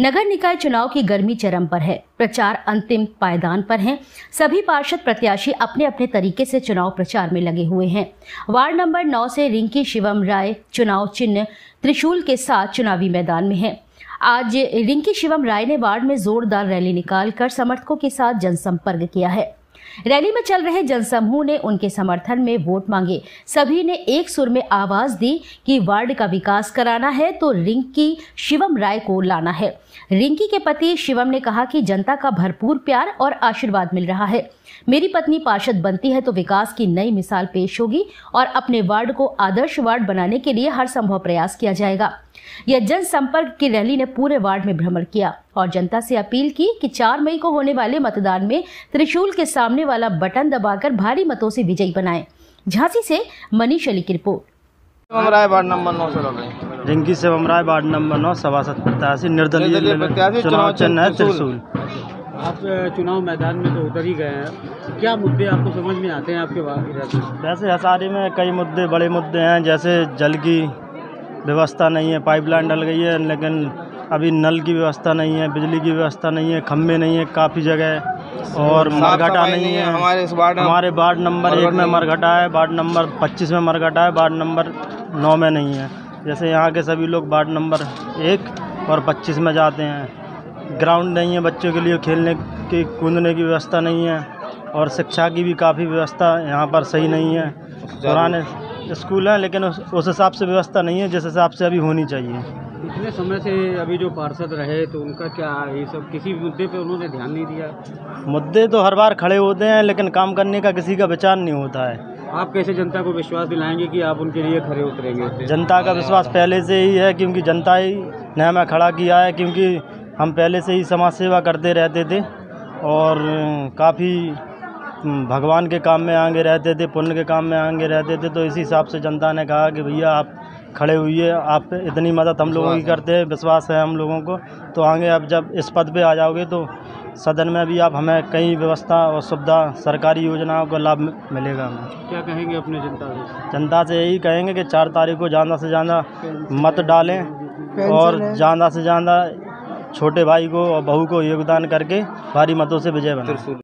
नगर निकाय चुनाव की गर्मी चरम पर है। प्रचार अंतिम पायदान पर है। सभी पार्षद प्रत्याशी अपने अपने तरीके से चुनाव प्रचार में लगे हुए हैं। वार्ड नंबर नौ से रिंकी शिवम राय चुनाव चिन्ह त्रिशूल के साथ चुनावी मैदान में है। आज रिंकी शिवम राय ने वार्ड में जोरदार रैली निकालकर समर्थकों के साथ जनसंपर्क किया है। रैली में चल रहे जनसमूह ने उनके समर्थन में वोट मांगे। सभी ने एक सुर में आवाज़ दी कि वार्ड का विकास कराना है तो रिंकी शिवम राय को लाना है। रिंकी के पति शिवम ने कहा कि जनता का भरपूर प्यार और आशीर्वाद मिल रहा है। मेरी पत्नी पार्षद बनती है तो विकास की नई मिसाल पेश होगी और अपने वार्ड को आदर्श वार्ड बनाने के लिए हर संभव प्रयास किया जाएगा। यह जनसंपर्क की रैली ने पूरे वार्ड में भ्रमण किया और जनता से अपील की कि 4 मई को होने वाले मतदान में त्रिशूल के सामने वाला बटन दबाकर भारी मतों से विजयी बनाएँ। झांसी से मनीष अली की रिपोर्ट। राय वार्ड नंबर नौ से रिंकी बमराय वार्ड नंबर नौ सभासद प्रत्याशी निर्दलीय चुनाव चुनाव चिन्ह है त्रिशूल। आप चुनाव मैदान में तो उतर ही गए हैं। क्या मुद्दे आपको समझ में आते हैं आपके वार्ड वैसे हसारी में कई मुद्दे बड़े मुद्दे हैं जैसे जल की व्यवस्था नहीं है पाइपलाइन डल गई है लेकिन अभी नल की व्यवस्था नहीं है बिजली की व्यवस्था नहीं है खंभे नहीं है काफ़ी जगह और मरघटा नहीं है। हमारे इस वार्ड हमारे वार्ड नंबर एक में। मरघटा है वार्ड नंबर पच्चीस में मरघटा है वार्ड नंबर नौ में नहीं है। जैसे यहाँ के सभी लोग वार्ड नंबर एक और पच्चीस में जाते हैं। ग्राउंड नहीं है बच्चों के लिए खेलने की कूदने की व्यवस्था नहीं है। और शिक्षा की भी काफ़ी व्यवस्था यहाँ पर सही नहीं है। पुराने स्कूल हैं लेकिन उस उस हिसाब से व्यवस्था नहीं है जिस हिसाब से अभी होनी चाहिए। इतने समय से अभी जो पार्षद रहे तो उनका क्या ये सब किसी भी मुद्दे पे उन्होंने ध्यान नहीं दिया? मुद्दे तो हर बार खड़े होते हैं लेकिन काम करने का किसी का विचार नहीं होता है। आप कैसे जनता को विश्वास दिलाएँगे कि आप उनके लिए खड़े उतरेंगे? जनता का विश्वास पहले से ही है क्योंकि जनता ही ने हमें खड़ा किया है क्योंकि हम पहले से ही समाज सेवा करते रहते थे और काफ़ी भगवान के काम में आगे रहते थे पुण्य के काम में आगे रहते थे तो इसी हिसाब से जनता ने कहा कि भैया आप खड़े हुई आप इतनी मदद हम लोगों की करते हैं विश्वास है हम लोगों को। तो आगे आप जब इस पद पे आ जाओगे तो सदन में भी आप हमें कई व्यवस्था और सुविधा सरकारी योजनाओं का लाभ मिलेगा हमें। क्या कहेंगे अपने जनता से? जनता से यही कहेंगे कि चार तारीख को ज़्यादा से ज़्यादा मत डालें और ज़्यादा से ज़्यादा छोटे भाई को और बहू को योगदान करके भारी मतों से विजय बनाएँ।